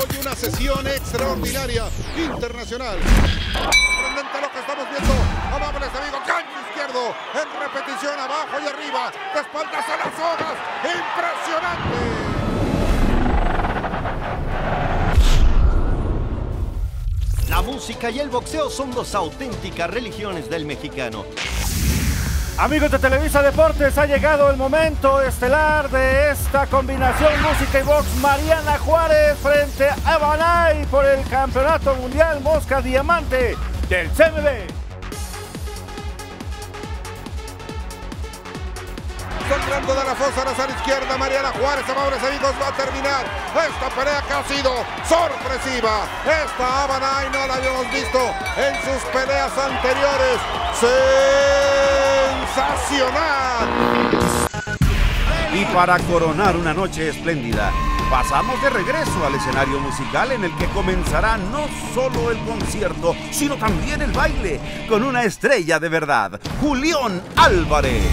Hoy una sesión extraordinaria, internacional. Sorprendente lo que estamos viendo. Amables amigos, cancho izquierdo, en repetición abajo y arriba, de espaldas a las hojas. Impresionante. La música y el boxeo son dos auténticas religiones del mexicano. Amigos de Televisa Deportes, ha llegado el momento estelar de esta combinación música y box. Mariana Juárez frente a Banay por el Campeonato Mundial Mosca Diamante del CMB. Entrando de la fosa a la izquierda, Mariana Juárez, amables amigos, va a terminar esta pelea que ha sido sorpresiva. Esta Habana no la habíamos visto en sus peleas anteriores. ¡Sensacional! Y para coronar una noche espléndida, pasamos de regreso al escenario musical en el que comenzará no solo el concierto, sino también el baile, con una estrella de verdad, Julián Álvarez.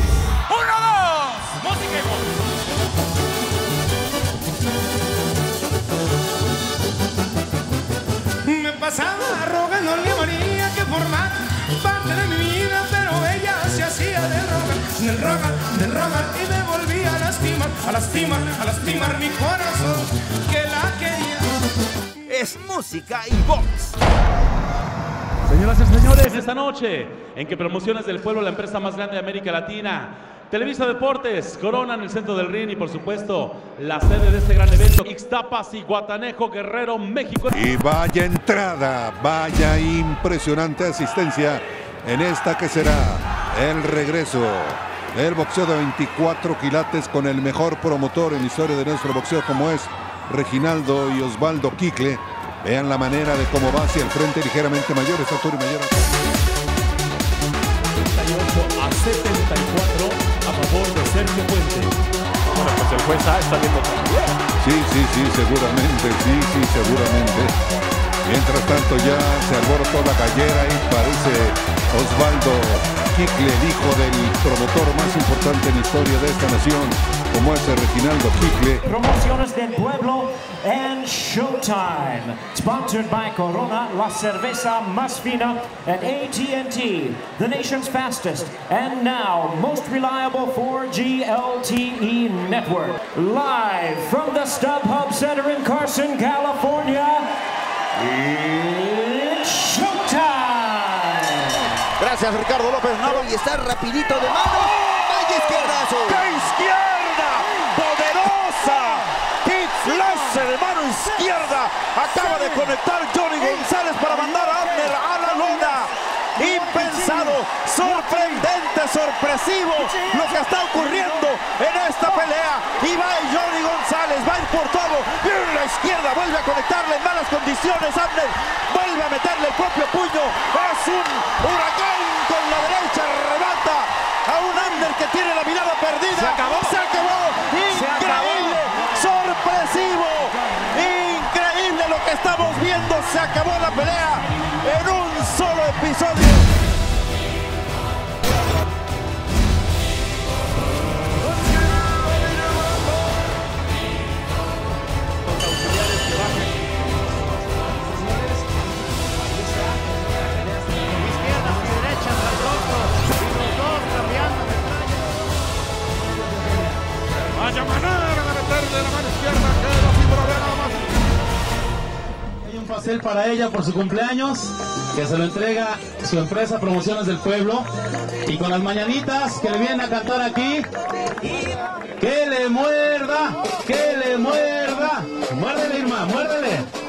Me pasaba rogándole a María que formara parte de mi del rogar, del rogar y me volvía a lastimar, a lastimar, a lastimar mi corazón que la quería. Es música y box. Señoras y señores, esta noche en que Promociones del Pueblo, la empresa más grande de América Latina, Televisa Deportes, Corona en el centro del ring y por supuesto la sede de este gran evento, Ixtapas y Guatanejo, Guerrero, México. Y vaya entrada, vaya impresionante asistencia en esta que será el regreso del boxeo de 24 quilates con el mejor promotor en la historia de nuestro boxeo como es Reginaldo y Osvaldo Quicle. Vean la manera de cómo va hacia el frente ligeramente mayor, estatura y mayor. 78 a 74 a favor de Sergio Puente. Bueno, pues el juez A está viendo también. Sí, sí, sí, seguramente, sí, sí, seguramente. Mientras tanto ya se alborotó la gallera y parece Osvaldo Quicle, el hijo del promotor más importante en la historia de esta nación, como es el Reginaldo Quicle. Promociones del Pueblo and Showtime. Sponsored by Corona, La Cerveza Más Fina, and AT&T, the nation's fastest and now most reliable 4G LTE network. Live from the StubHub Center in Carson, California, it's Showtime! Ricardo López Nava y está rapidito de mano. ¡Vaya izquierdazo! ¡De izquierda! ¡Poderosa! ¡Pit Flash de mano izquierda! Acaba de conectar Johnny González para mandar a Abner a la lona. Impensado, sorprendente, sorpresivo lo que está ocurriendo en esta pelea. Y va Johnny González, va a ir por todo. Viene la izquierda, vuelve a conectarle en malas condiciones. Abner vuelve a meterle el propio puño. Es un huracán con la derecha, remata a un Abner que tiene la mirada perdida. Se acabó, se acabó. Increíble, sorpresivo, increíble lo que estamos viendo. Se acabó la pelea en un solo episodio. Pastel para ella por su cumpleaños, que se lo entrega su empresa Promociones del Pueblo. Y con las mañanitas que le vienen a cantar aquí, que le muerda, que le muerda. Muérdele, Irma, muérdele.